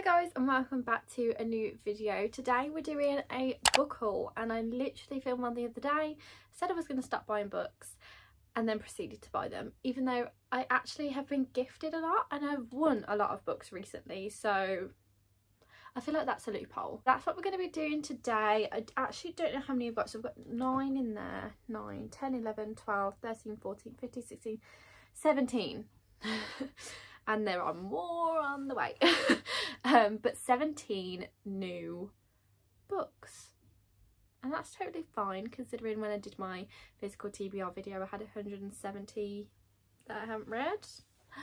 Hi guys and welcome back to a new video. Today we're doing a book haul and I literally filmed one the other day, said I was going to stop buying books and then proceeded to buy them even though I actually have been gifted a lot and I've won a lot of books recently so I feel like that's a loophole. That's what we're going to be doing today. I actually don't know how many I've got. So I've got 9 in there. 9, 10, 11, 12, 13, 14, 15, 16, 17. and there are more on the way. um, but 17 new books. And that's totally fine considering when I did my physical TBR video I had 170 that I haven't read.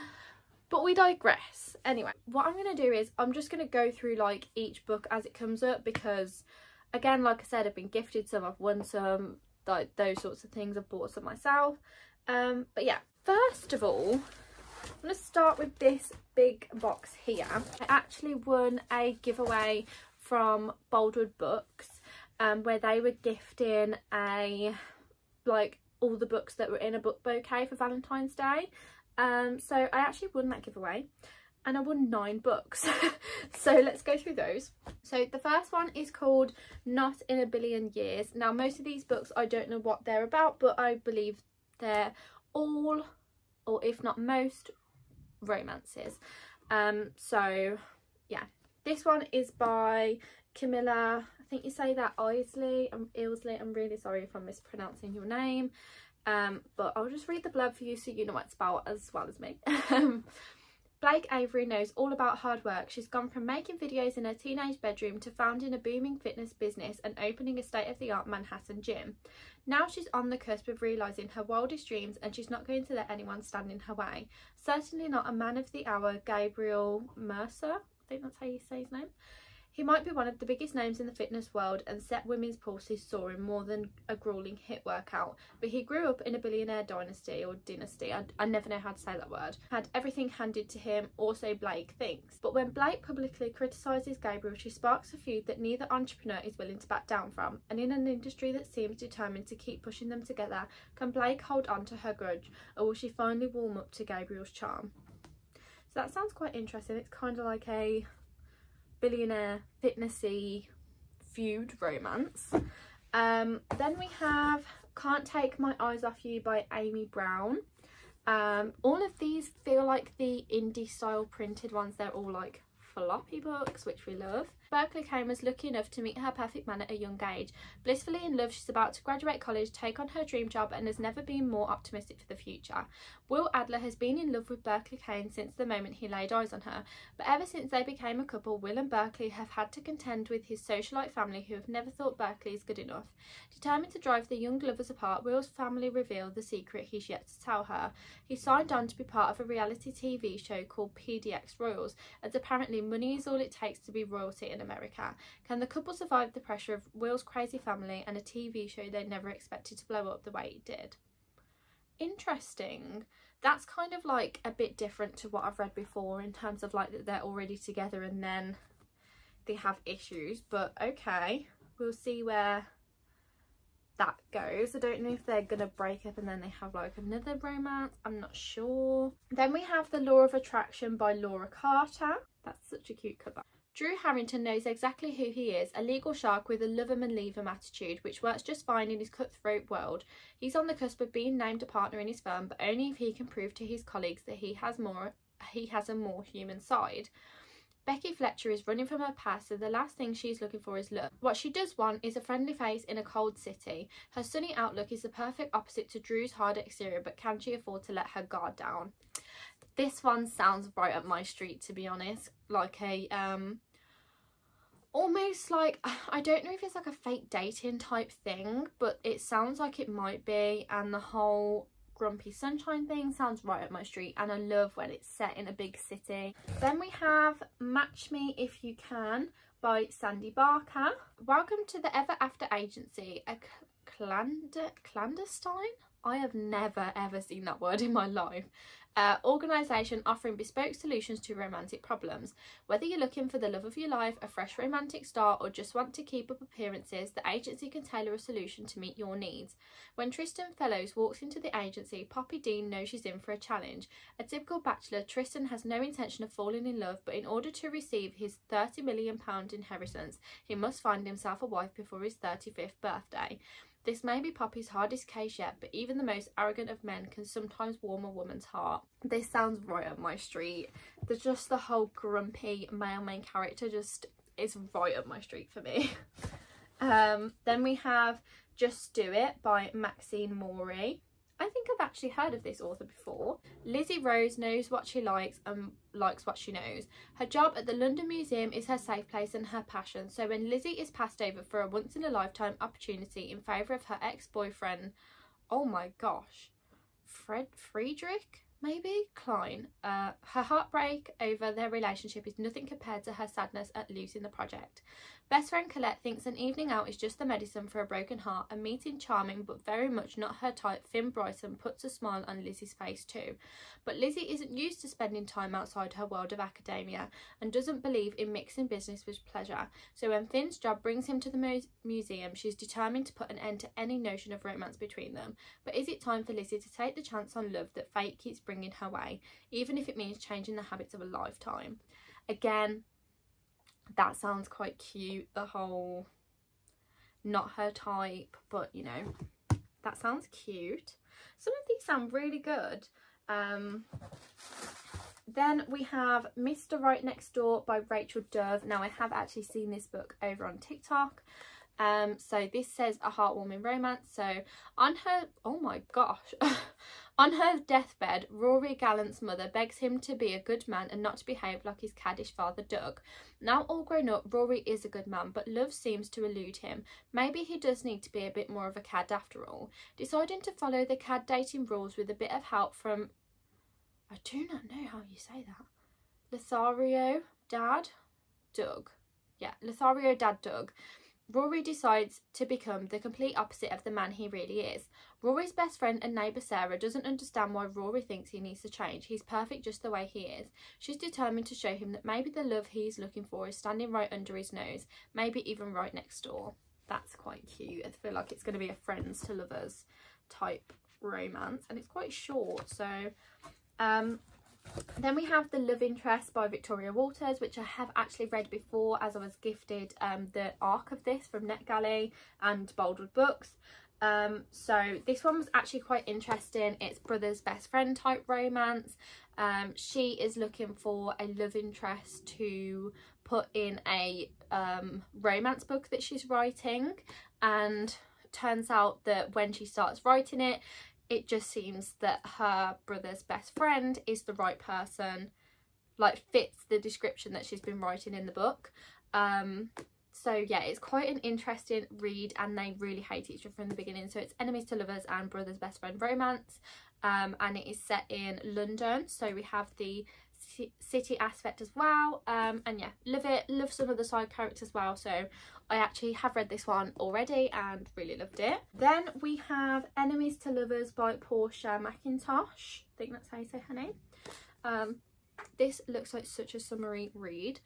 But we digress. Anyway, what I'm going to do is I'm just going to go through like each book as it comes up because again, like I said, I've been gifted some, I've won some, like those sorts of things. I've bought some myself. Um, but yeah, first of all, I'm going to start with this big box here. I actually won a giveaway from Boldwood Books um, where they were gifting a, like, all the books that were in a book bouquet for Valentine's Day. Um, so I actually won that giveaway and I won nine books. so let's go through those. So the first one is called Not in a Billion Years. Now most of these books I don't know what they're about but I believe they're all or if not most romances. Um so yeah. This one is by camilla i think you say that isley i'm ilsley i'm really sorry if i'm mispronouncing your name. Um but i'll just read the blurb for you so you know what it's about as well as me. Um, Blake Avery knows all about hard work. She's gone from making videos in her teenage bedroom to founding a booming fitness business and opening a state-of-the-art Manhattan gym. Now she's on the cusp of realising her wildest dreams and she's not going to let anyone stand in her way. Certainly not a man of the hour, Gabriel Mercer, I think that's how you say his name, he might be one of the biggest names in the fitness world and set women's pulses soaring more than a grueling HIIT workout, but he grew up in a billionaire dynasty or dynasty, I, I never know how to say that word, had everything handed to him, or so Blake thinks. But when Blake publicly criticises Gabriel, she sparks a feud that neither entrepreneur is willing to back down from, and in an industry that seems determined to keep pushing them together, can Blake hold on to her grudge, or will she finally warm up to Gabriel's charm? So that sounds quite interesting. It's kind of like a billionaire fitnessy feud romance. Um, then we have Can't Take My Eyes Off You by Amy Brown. Um, all of these feel like the indie style printed ones. They're all like floppy books, which we love. Berkeley Kane was lucky enough to meet her perfect man at a young age. Blissfully in love, she's about to graduate college, take on her dream job, and has never been more optimistic for the future. Will Adler has been in love with Berkeley Kane since the moment he laid eyes on her, but ever since they became a couple, Will and Berkeley have had to contend with his socialite family who have never thought Berkeley is good enough. Determined to drive the young lovers apart, Will's family reveal the secret he's yet to tell her. He signed on to be part of a reality TV show called PDX Royals, as apparently money is all it takes to be royalty in America. Can the couple survive the pressure of Will's crazy family and a TV show they never expected to blow up the way it did? Interesting. That's kind of like a bit different to what I've read before in terms of like that they're already together and then they have issues. But okay, we'll see where that goes. I don't know if they're gonna break up and then they have like another romance. I'm not sure. Then we have The Law of Attraction by Laura Carter. That's such a cute cover. Drew Harrington knows exactly who he is, a legal shark with a love him and leave him attitude, which works just fine in his cutthroat world. He's on the cusp of being named a partner in his firm, but only if he can prove to his colleagues that he has more he has a more human side. Becky Fletcher is running from her past, so the last thing she's looking for is love. What she does want is a friendly face in a cold city. Her sunny outlook is the perfect opposite to Drew's hard exterior, but can she afford to let her guard down? This one sounds right up my street, to be honest. Like a um, almost like I don't know if it's like a fake dating type thing but it sounds like it might be and the whole grumpy sunshine thing sounds right up my street and I love when it's set in a big city. Then we have Match Me If You Can by Sandy Barker. Welcome to the Ever After Agency, a clandestine I have never ever seen that word in my life. Uh, organisation offering bespoke solutions to romantic problems. Whether you're looking for the love of your life, a fresh romantic start, or just want to keep up appearances, the agency can tailor a solution to meet your needs. When Tristan Fellows walks into the agency, Poppy Dean knows she's in for a challenge. A typical bachelor, Tristan has no intention of falling in love, but in order to receive his £30 million inheritance, he must find himself a wife before his 35th birthday. This may be Poppy's hardest case yet, but even the most arrogant of men can sometimes warm a woman's heart. This sounds right up my street. There's just the whole grumpy male main character just is right up my street for me. um, then we have Just Do It by Maxine Morrey. I think I've actually heard of this author before. Lizzie Rose knows what she likes and likes what she knows. Her job at the London Museum is her safe place and her passion. So when Lizzie is passed over for a once in a lifetime opportunity in favour of her ex-boyfriend, oh my gosh, Fred Friedrich? maybe Klein. Uh, her heartbreak over their relationship is nothing compared to her sadness at losing the project. Best friend Colette thinks an evening out is just the medicine for a broken heart, and meeting charming but very much not her type Finn Bryson puts a smile on Lizzie's face too. But Lizzie isn't used to spending time outside her world of academia and doesn't believe in mixing business with pleasure. So when Finn's job brings him to the mu museum, she's determined to put an end to any notion of romance between them. But is it time for Lizzie to take the chance on love that fate keeps bringing her way, even if it means changing the habits of a lifetime? Again, that sounds quite cute the whole not her type but you know that sounds cute some of these sound really good um then we have Mr. Right Next Door by Rachel Dove. Now I have actually seen this book over on TikTok. Um, so this says a heartwarming romance. So on her, oh my gosh, On her deathbed, Rory Gallant's mother begs him to be a good man and not to behave like his caddish father Doug. Now all grown up, Rory is a good man, but love seems to elude him. Maybe he does need to be a bit more of a cad after all. Deciding to follow the cad dating rules with a bit of help from... I do not know how you say that. Lothario Dad Doug. Yeah, Lothario Dad Doug Rory decides to become the complete opposite of the man he really is. Rory's best friend and neighbour Sarah doesn't understand why Rory thinks he needs to change. He's perfect just the way he is. She's determined to show him that maybe the love he's looking for is standing right under his nose, maybe even right next door. That's quite cute. I feel like it's going to be a friends to lovers type romance and it's quite short so um then we have The Love Interest by Victoria Walters, which I have actually read before as I was gifted um, the arc of this from NetGalley and Boldwood Books. Um, so this one was actually quite interesting. It's brother's best friend type romance. Um, she is looking for a love interest to put in a um, romance book that she's writing and turns out that when she starts writing it it just seems that her brother's best friend is the right person like fits the description that she's been writing in the book. Um so yeah it's quite an interesting read and they really hate each other from the beginning. So it's enemies to lovers and brothers best friend romance. Um and it is set in london so we have the city aspect as well. Um and yeah love it love some of the side characters as well. So i actually have read this one already and really loved it. Then we have enemies to lovers by portia MacIntosh. I think that's how you say her name. Um this looks like such a summery read.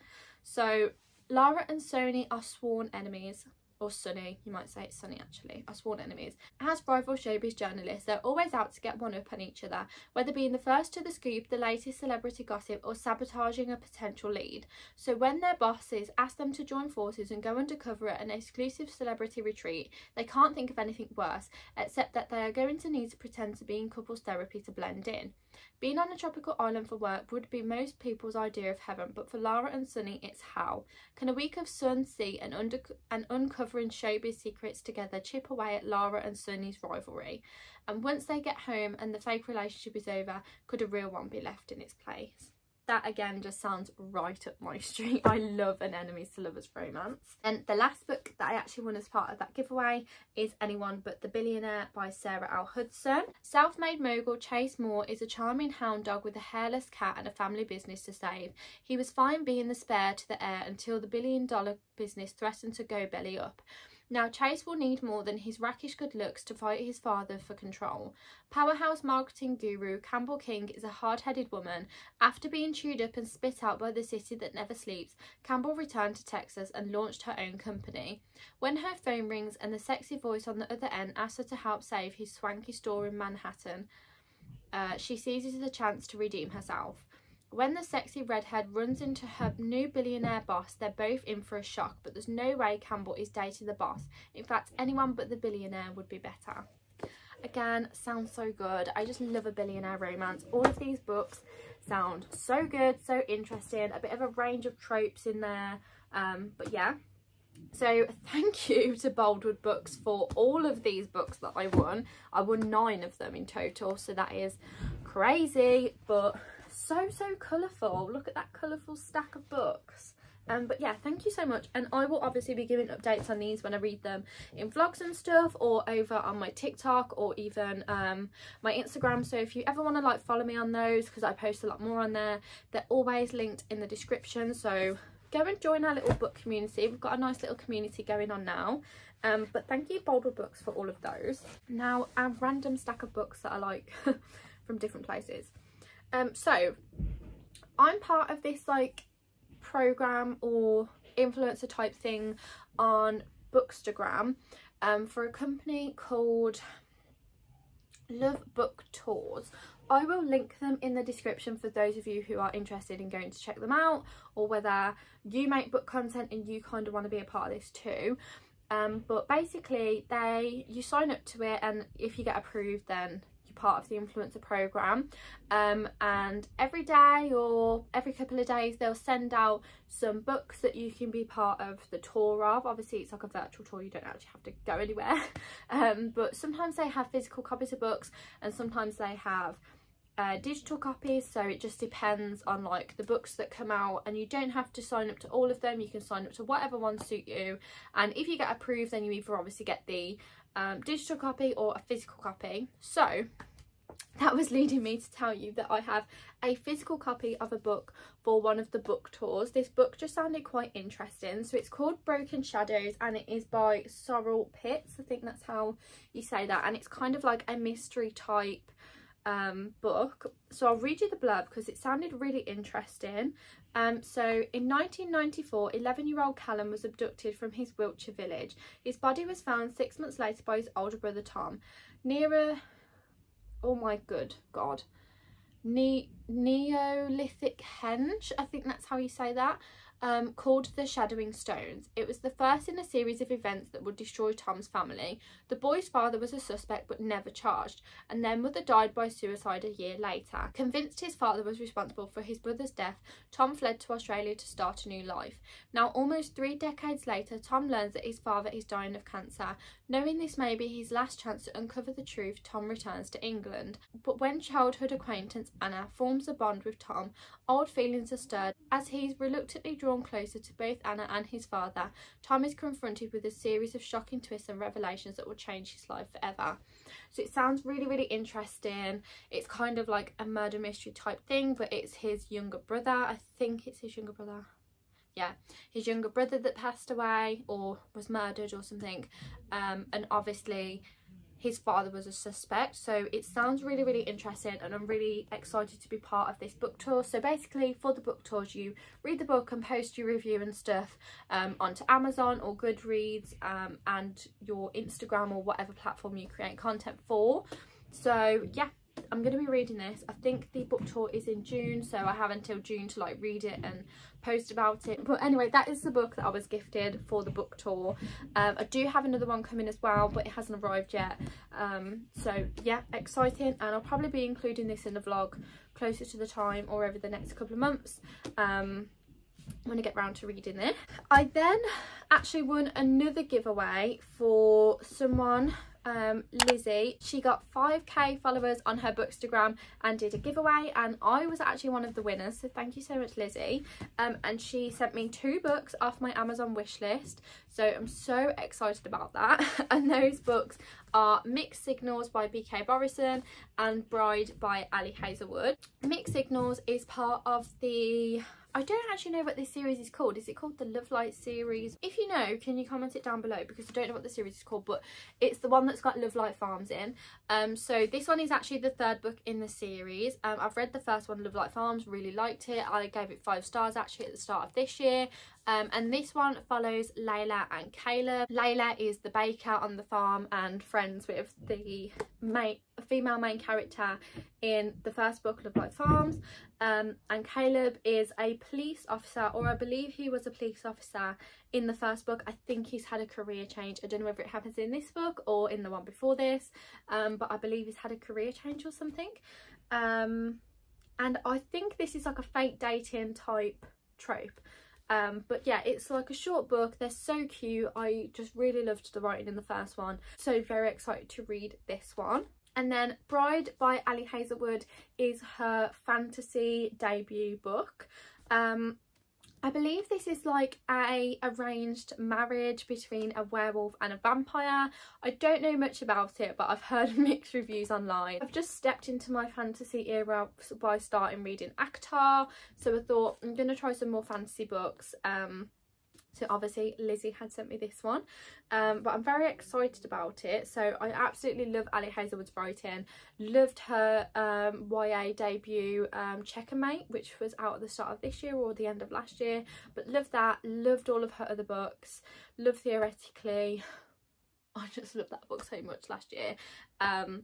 So lara and sony are sworn enemies or Sunny, you might say it's Sunny actually, are sworn enemies. As rival showbiz journalists, they're always out to get one up on each other, whether being the first to the scoop, the latest celebrity gossip, or sabotaging a potential lead. So when their bosses ask them to join forces and go undercover at an exclusive celebrity retreat, they can't think of anything worse, except that they are going to need to pretend to be in couples therapy to blend in. Being on a tropical island for work would be most people's idea of heaven, but for Lara and Sunny, it's hell. Can a week of sun, sea, and, under and uncovering showbiz secrets together chip away at Lara and Sunny's rivalry? And once they get home and the fake relationship is over, could a real one be left in its place? That again just sounds right up my street. I love an enemies to lovers romance. And the last book that I actually won as part of that giveaway is Anyone But the Billionaire by Sarah Al Hudson. Self-made mogul Chase Moore is a charming hound dog with a hairless cat and a family business to save. He was fine being the spare to the heir until the billion dollar business threatened to go belly up. Now, Chase will need more than his rakish good looks to fight his father for control. Powerhouse marketing guru Campbell King is a hard headed woman. After being chewed up and spit out by the city that never sleeps, Campbell returned to Texas and launched her own company. When her phone rings and the sexy voice on the other end asks her to help save his swanky store in Manhattan, uh, she seizes the chance to redeem herself. When the sexy redhead runs into her new billionaire boss, they're both in for a shock, but there's no way Campbell is dating the boss. In fact, anyone but the billionaire would be better. Again, sounds so good. I just love a billionaire romance. All of these books sound so good, so interesting. A bit of a range of tropes in there. Um, but yeah, so thank you to Boldwood Books for all of these books that I won. I won nine of them in total, so that is crazy, but so, so colourful. Look at that colourful stack of books. Um, but yeah, thank you so much. And I will obviously be giving updates on these when I read them in vlogs and stuff or over on my TikTok or even um, my Instagram. So if you ever want to like follow me on those because I post a lot more on there, they're always linked in the description. So go and join our little book community. We've got a nice little community going on now. Um, but thank you Boldwood Books for all of those. Now, a random stack of books that I like from different places. Um, so I'm part of this like program or influencer type thing on Bookstagram um, for a company called Love Book Tours. I will link them in the description for those of you who are interested in going to check them out or whether you make book content and you kind of want to be a part of this too. Um, but basically they you sign up to it and if you get approved then part of the influencer program. Um, and every day or every couple of days they'll send out some books that you can be part of the tour of. Obviously it's like a virtual tour you don't actually have to go anywhere. Um, but sometimes they have physical copies of books and sometimes they have uh, digital copies. So it just depends on like the books that come out and you don't have to sign up to all of them. You can sign up to whatever ones suit you. And if you get approved then you either obviously get the um, digital copy or a physical copy so that was leading me to tell you that I have a physical copy of a book for one of the book tours. This book just sounded quite interesting. So it's called Broken Shadows and it is by Sorrel Pitts. I think that's how you say that. And it's kind of like a mystery type um, book. So I'll read you the blurb because it sounded really interesting. Um, so in 1994, 11-year-old Callum was abducted from his Wiltshire village. His body was found six months later by his older brother Tom. Near a oh my good god ne neolithic henge i think that's how you say that um, called The Shadowing Stones. It was the first in a series of events that would destroy Tom's family. The boy's father was a suspect but never charged, and their mother died by suicide a year later. Convinced his father was responsible for his brother's death, Tom fled to Australia to start a new life. Now, almost three decades later, Tom learns that his father is dying of cancer. Knowing this may be his last chance to uncover the truth, Tom returns to England. But when childhood acquaintance Anna forms a bond with Tom, old feelings are stirred as he's reluctantly drawn drawn closer to both Anna and his father, Tom is confronted with a series of shocking twists and revelations that will change his life forever. So it sounds really, really interesting. It's kind of like a murder mystery type thing, but it's his younger brother. I think it's his younger brother yeah his younger brother that passed away or was murdered or something um, and obviously his father was a suspect. So it sounds really really interesting and i'm really excited to be part of this book tour. So basically for the book tours you read the book and post your review and stuff um, onto amazon or goodreads um, and your instagram or whatever platform you create content for. So yeah I'm going to be reading this. I think the book tour is in June, so I have until June to like read it and post about it. But anyway, that is the book that I was gifted for the book tour. Um, I do have another one coming as well, but it hasn't arrived yet. Um, so yeah, exciting. And I'll probably be including this in the vlog closer to the time or over the next couple of months. Um, when I get round to reading it. I then actually won another giveaway for someone um, Lizzie. She got 5k followers on her Bookstagram and did a giveaway and I was actually one of the winners so thank you so much Lizzie um, and she sent me two books off my Amazon wish list so I'm so excited about that and those books are Mixed Signals by BK Borison and Bride by Ali Hazelwood. Mixed Signals is part of the I don't actually know what this series is called. Is it called the Lovelight series? If you know, can you comment it down below because I don't know what the series is called, but it's the one that's got Lovelight Farms in. Um, so this one is actually the third book in the series. Um, I've read the first one, Lovelight Farms, really liked it. I gave it five stars actually at the start of this year. Um, and this one follows Layla and Caleb. Layla is the baker on the farm and friends with the main, female main character in the first book, Lovelight Farms. Um, and Caleb is a police officer, or I believe he was a police officer in the first book. I think he's had a career change. I don't know whether it happens in this book or in the one before this, um, but I believe he's had a career change or something. Um, and I think this is like a fake dating type trope um, but yeah it's like a short book. They're so cute. I just really loved the writing in the first one. So very excited to read this one. And then Bride by Ali Hazelwood is her fantasy debut book. Um, I believe this is like a arranged marriage between a werewolf and a vampire. I don't know much about it but I've heard mixed reviews online. I've just stepped into my fantasy era by starting reading ACOTAR so I thought I'm going to try some more fantasy books. Um, so obviously Lizzie had sent me this one. Um, but I'm very excited about it. So I absolutely love Ali Hazelwood's writing. Loved her um, YA debut um, Checkmate which was out at the start of this year or the end of last year. But loved that. Loved all of her other books. Loved Theoretically. I just loved that book so much last year. Um,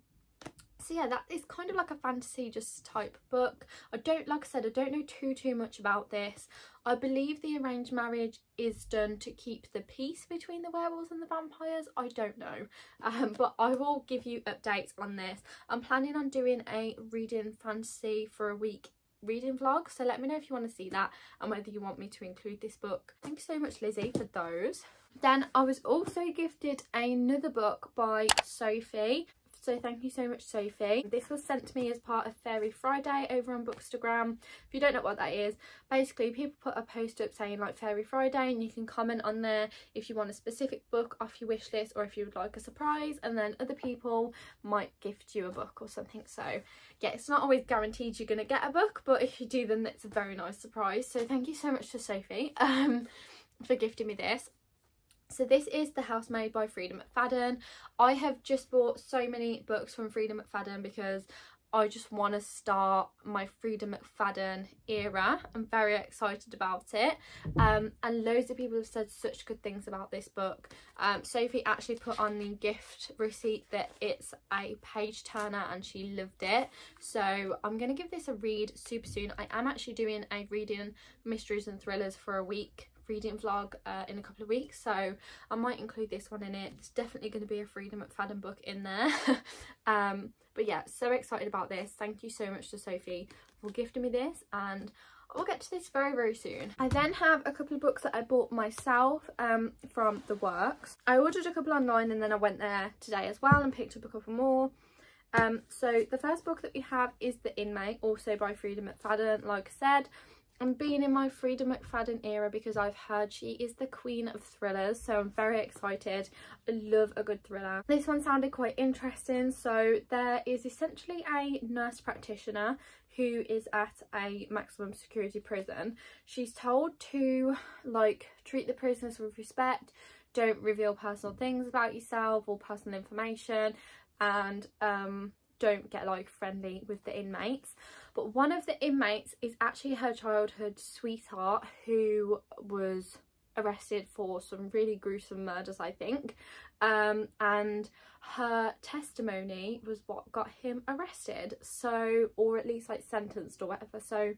so yeah that is kind of like a fantasy just type book. I don't like i said i don't know too too much about this i believe the arranged marriage is done to keep the peace between the werewolves and the vampires. I don't know. Um, but i will give you updates on this. I'm planning on doing a reading fantasy for a week reading vlog so let me know if you want to see that and whether you want me to include this book. Thank you so much lizzie for those. Then I was also gifted another book by Sophie so thank you so much Sophie. This was sent to me as part of Fairy Friday over on Bookstagram. If you don't know what that is, basically people put a post up saying like Fairy Friday and you can comment on there if you want a specific book off your wish list or if you would like a surprise and then other people might gift you a book or something. So yeah, it's not always guaranteed you're going to get a book but if you do then it's a very nice surprise. So thank you so much to Sophie um, for gifting me this. So this is The Housemaid by Freida McFadden. I have just bought so many books from Freida McFadden because I just want to start my Freida McFadden era. I'm very excited about it. Um, and loads of people have said such good things about this book. Um, Sophie actually put on the gift receipt that it's a page turner and she loved it. So I'm going to give this a read super soon. I am actually doing a reading mysteries and thrillers for a week reading vlog uh, in a couple of weeks so I might include this one in it. It's definitely going to be a Freida McFadden book in there. um, but yeah, so excited about this. Thank you so much to Sophie for gifting me this and I'll get to this very very soon. I then have a couple of books that I bought myself um, from The Works. I ordered a couple online and then I went there today as well and picked up a couple more. Um, so the first book that we have is The Inmate, also by Freida McFadden, like I said. I'm being in my Freida McFadden era because I've heard she is the queen of thrillers so I'm very excited. I love a good thriller. This one sounded quite interesting so there is essentially a nurse practitioner who is at a maximum security prison. She's told to like treat the prisoners with respect, don't reveal personal things about yourself or personal information and um don't get like friendly with the inmates but one of the inmates is actually her childhood sweetheart who was arrested for some really gruesome murders I think. Um, and her testimony was what got him arrested. So or at least like sentenced or whatever. So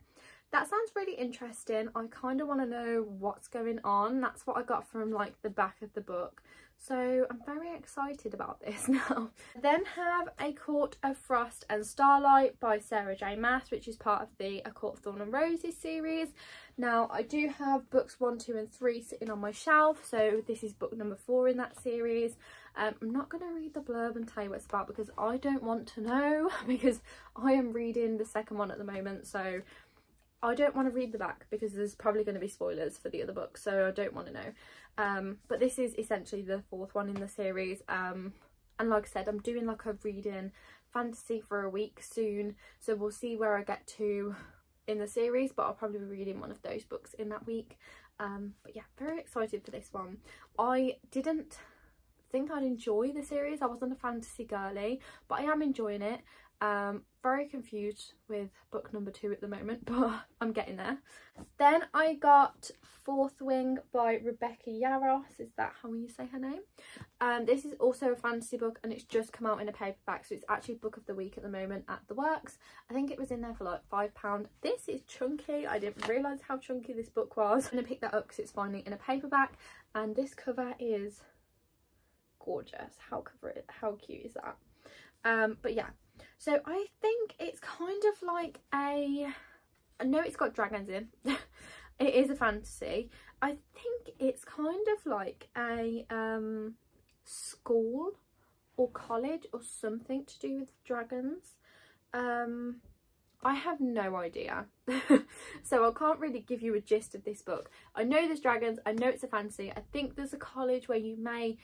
that sounds really interesting I kind of want to know what's going on that's what I got from like the back of the book so I'm very excited about this now. Then have A Court of Frost and Starlight by Sarah J Maas which is part of the A Court of Thorn and Roses series. Now I do have books 1, 2 and 3 sitting on my shelf so this is book number 4 in that series. Um, I'm not going to read the blurb and tell you what it's about because I don't want to know because I am reading the second one at the moment so I don't want to read the back because there's probably going to be spoilers for the other books so I don't want to know. Um, but this is essentially the fourth one in the series um, and like I said I'm doing like a reading fantasy for a week soon so we'll see where I get to in the series but I'll probably be reading one of those books in that week. Um but yeah very excited for this one. I didn't think I'd enjoy the series. I wasn't a fantasy girly but I am enjoying it um very confused with book number two at the moment but i'm getting there. Then i got fourth wing by rebecca yarros. Is that how you say her name? Um this is also a fantasy book and it's just come out in a paperback so it's actually book of the week at the moment at the works. I think it was in there for like five pound. This is chunky. I didn't realize how chunky this book was. I'm gonna pick that up because it's finally in a paperback and this cover is gorgeous. How cover it how cute is that? Um but yeah so I think it's kind of like a, I know it's got dragons in, it is a fantasy. I think it's kind of like a um, school or college or something to do with dragons. Um, I have no idea. so I can't really give you a gist of this book. I know there's dragons, I know it's a fantasy. I think there's a college where you may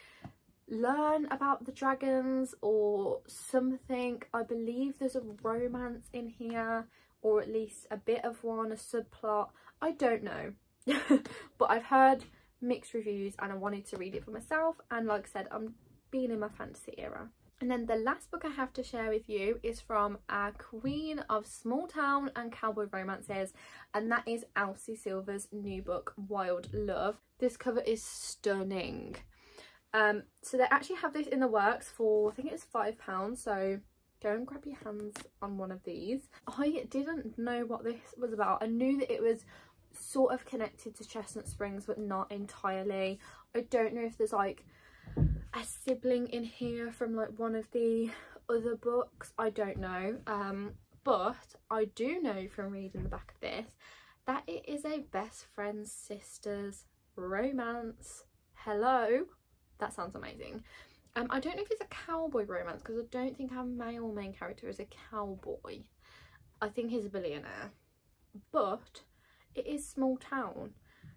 learn about the dragons or something. I believe there's a romance in here or at least a bit of one, a subplot. I don't know. but I've heard mixed reviews and I wanted to read it for myself and like I said I'm being in my fantasy era. And then the last book I have to share with you is from our queen of small town and cowboy romances and that is Elsie Silver's new book Wild Love. This cover is stunning. Um, so they actually have this in the works for, I think it's £5, so go and grab your hands on one of these. I didn't know what this was about. I knew that it was sort of connected to Chestnut Springs, but not entirely. I don't know if there's like a sibling in here from like one of the other books. I don't know. Um, but I do know from reading the back of this that it is a best friend's sister's romance. Hello? That sounds amazing. Um, I don't know if it's a cowboy romance because I don't think our male main character is a cowboy. I think he's a billionaire. But it is small town,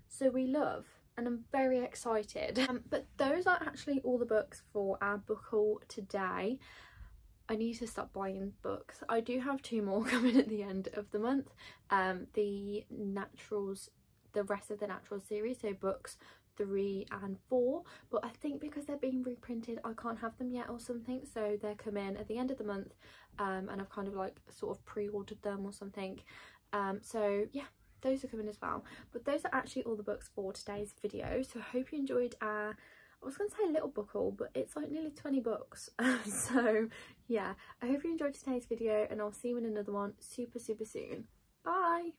so we love and I'm very excited. Um, but those are actually all the books for our book haul today. I need to stop buying books. I do have two more coming at the end of the month. Um, the Naturals, the rest of the Naturals series, so books three and four but I think because they're being reprinted I can't have them yet or something. So they're coming at the end of the month um, and I've kind of like sort of pre-ordered them or something. Um, so yeah those are coming as well. But those are actually all the books for today's video. So I hope you enjoyed our I was going to say a little book haul but it's like nearly 20 books. So yeah I hope you enjoyed today's video and I'll see you in another one super super soon. Bye